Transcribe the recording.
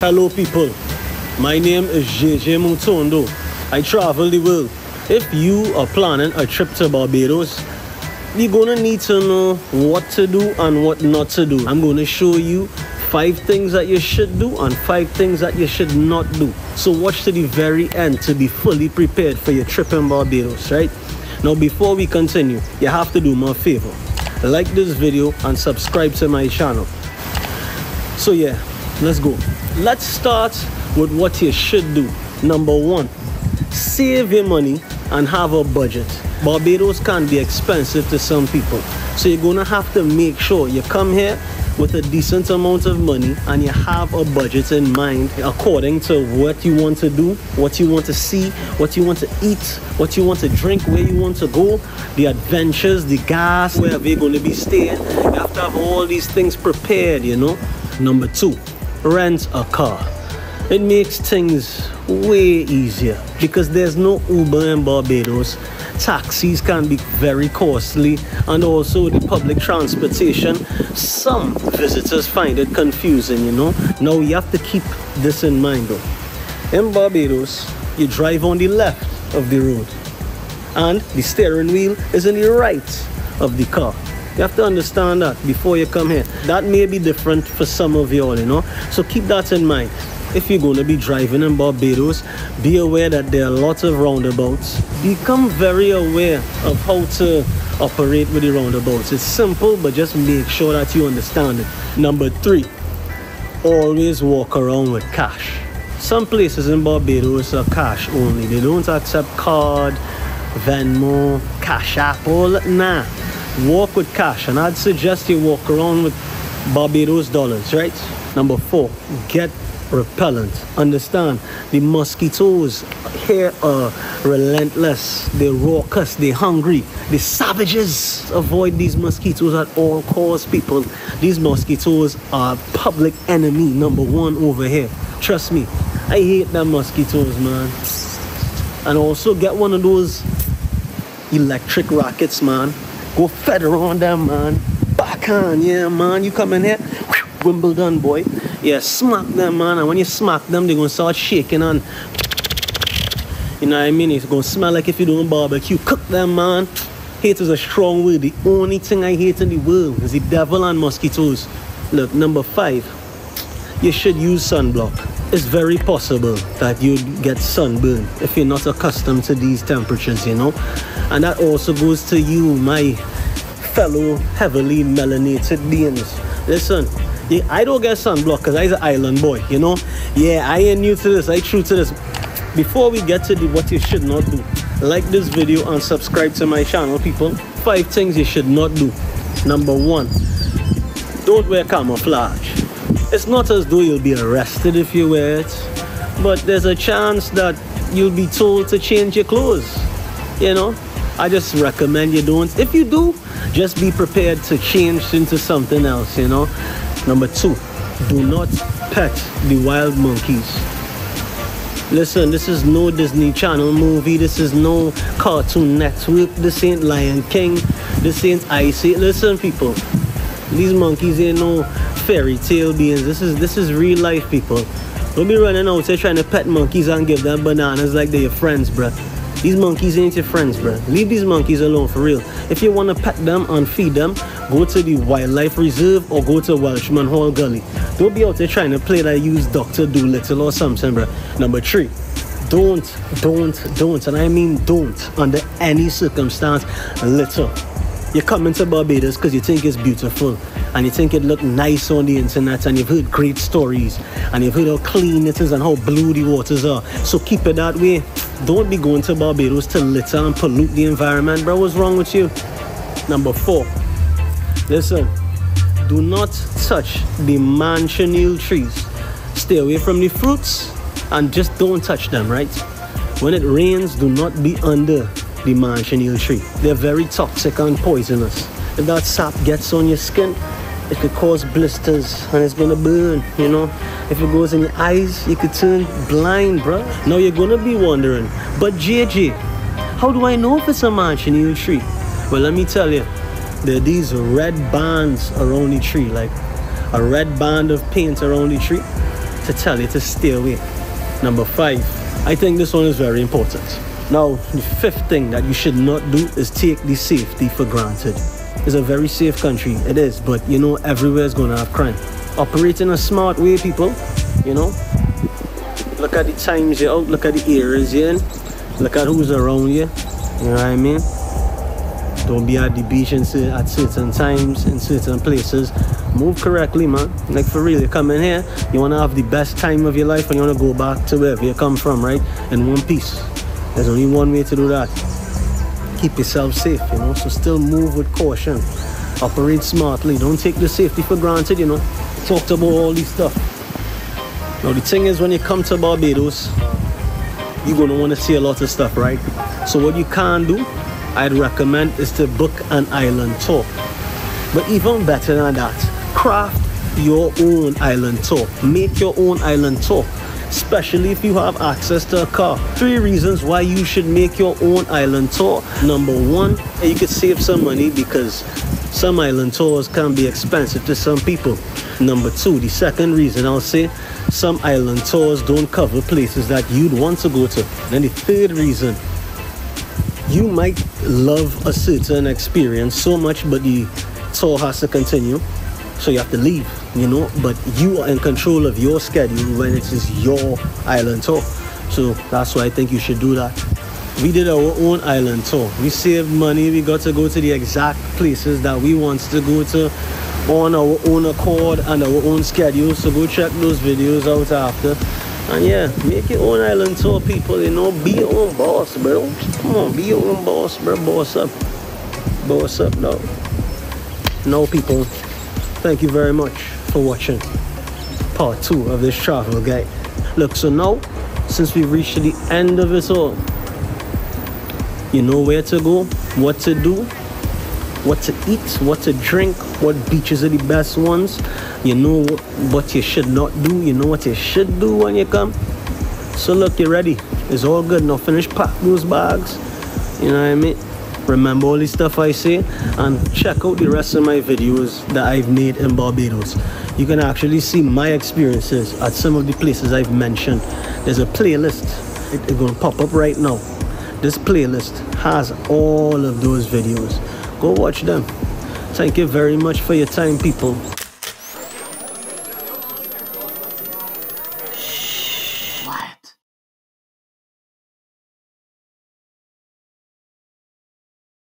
Hello people, my name is JJ Mutondo. I travel the world. If you are planning a trip to Barbados, you're gonna need to know what to do and what not to do. I'm gonna show you five things that you should do and five things that you should not do. So watch to the very end to be fully prepared for your trip in Barbados, right? Now before we continue, you have to do me a favor. Like this video and subscribe to my channel. So yeah, let's go. Let's start with what you should do. Number one, save your money and have a budget. Barbados can be expensive to some people. So you're gonna have to make sure you come here with a decent amount of money and you have a budget in mind according to what you want to do, what you want to see, what you want to eat, what you want to drink, where you want to go, the adventures, the gas, wherever you're going to be staying. You have to have all these things prepared, you know. Number two, rent a car. It makes things way easier because there's no Uber in Barbados. Taxis can be very costly, and also the public transportation. Some visitors find it confusing, you know. Now you have to keep this in mind though. In Barbados, you drive on the left of the road, and the steering wheel is in the right of the car. You have to understand that before you come here. That may be different for some of y'all, you know. So keep that in mind. If you're going to be driving in Barbados, be aware that there are lots of roundabouts. Become very aware of how to operate with the roundabouts. It's simple, but just make sure that you understand it. Number three, always walk around with cash. Some places in Barbados are cash only. They don't accept card, Venmo, Cash App, all nah. Walk with cash, and I'd suggest you walk around with Barbados dollars, right? Number four, get repellent. Understand the mosquitoes here are relentless, they're raucous, they're hungry, they're savages. Avoid these mosquitoes at all costs, people. These mosquitoes are public enemy number one over here. Trust me, I hate them mosquitoes, man. And also get one of those electric rockets, man. Go feather on them, man. Back on, yeah, man. You come in here, Wimbledon, boy. Yeah, smack them, man. And when you smack them, they're gonna start shaking and you know what I mean? It's gonna smell like if you're doing barbecue. Cook them, man. Hate is a strong word. The only thing I hate in the world is the devil and mosquitoes. Look, number five, you should use sunblock. It's very possible that you'd get sunburn if you're not accustomed to these temperatures, you know. And that also goes to you, my fellow heavily melanated beings. Listen, I don't get sunblock because I'm an island boy, you know. Yeah, I ain't new to this. I true to this. Before we get to the what you should not do, like this video and subscribe to my channel, people. Five things you should not do. Number one, don't wear camouflage. It's not as though you'll be arrested if you wear it, but there's a chance that you'll be told to change your clothes. You know, I just recommend you don't. If you do, just be prepared to change into something else, you know. Number two, do not pet the wild monkeys. Listen, this is no Disney Channel movie. This is no Cartoon Network. This ain't Lion King. This ain't Icy. Listen, people. These monkeys ain't no fairy tale beings. This is this is real life, people. Don't be running out here trying to pet monkeys and give them bananas like they're your friends, bruh. These monkeys ain't your friends, bruh. Leave these monkeys alone for real. If you want to pet them and feed them, go to the wildlife reserve or go to Welchman Hall Gully. Don't be out there trying to play like use Dr. Dolittle or something, bruh. Number three, don't, don't, don't, and I mean don't, under any circumstance, litter. You're coming to Barbados because you think it's beautiful and you think it look nice on the internet and you've heard great stories and you've heard how clean it is and how blue the waters are. So keep it that way. Don't be going to Barbados to litter and pollute the environment, bro. What's wrong with you? Number four, listen, do not touch the manchineel trees. Stay away from the fruits and just don't touch them, right? When it rains, do not be under the manchineel tree. They're very toxic and poisonous. If that sap gets on your skin, it could cause blisters and it's gonna burn, you know. If it goes in your eyes, you could turn blind, bro. Now you're gonna be wondering, but JJ, how do I know if it's a manchineel tree? Well, let me tell you, there are these red bands around the tree, like a red band of paint around the tree. to tell you to stay away. Number five, I think this one is very important. Now, the fifth thing that you should not do is take the safety for granted. It's a very safe country, it is, but you know, everywhere is gonna have crime. Operate in a smart way, people, you know. Look at the times you're out, look at the areas you're in, look at who's around you, you know what I mean? Don't be at the beach and sit at certain times in certain places. Move correctly, man. Like for real, you come in here, you wanna have the best time of your life and you wanna go back to wherever you come from, right? In one piece. There's only one way to do that. Keep yourself safe, you know. So still move with caution. Operate smartly. Don't take the safety for granted, you know. Talked about all this stuff. Now the thing is when you come to Barbados, you're gonna wanna see a lot of stuff, right? So what you can do I'd recommend is to book an island tour. But even better than that, craft your own island tour. Make your own island tour, especially if you have access to a car. Three reasons why you should make your own island tour. Number one, you could save some money because some island tours can be expensive to some people. Number two, the second reason I'll say some island tours don't cover places that you'd want to go to. And the third reason you might love a certain experience so much, but the tour has to continue. So you have to leave, you know, but you are in control of your schedule when it is your island tour. So that's why I think you should do that. We did our own island tour. We saved money. We got to go to the exact places that we wanted to go to on our own accord and our own schedule. So go check those videos out after. And yeah, make your own island tour, people, you know, be your own boss, bro. Come on, be your own boss, bro. Boss up. Boss up, dog. No, people, thank you very much for watching part two of this travel guide. Look, so now, since we've reached the end of it all, you know where to go, what to do, what to eat, what to drink, what beaches are the best ones, you know what you should not do. You know what you should do when you come. So look, you're ready. It's all good. Now finish pack those bags. You know what I mean? Remember all the stuff I say and check out the rest of my videos that I've made in Barbados. You can actually see my experiences at some of the places I've mentioned. There's a playlist. It's gonna pop up right now. This playlist has all of those videos. Go watch them. Thank you very much for your time, people.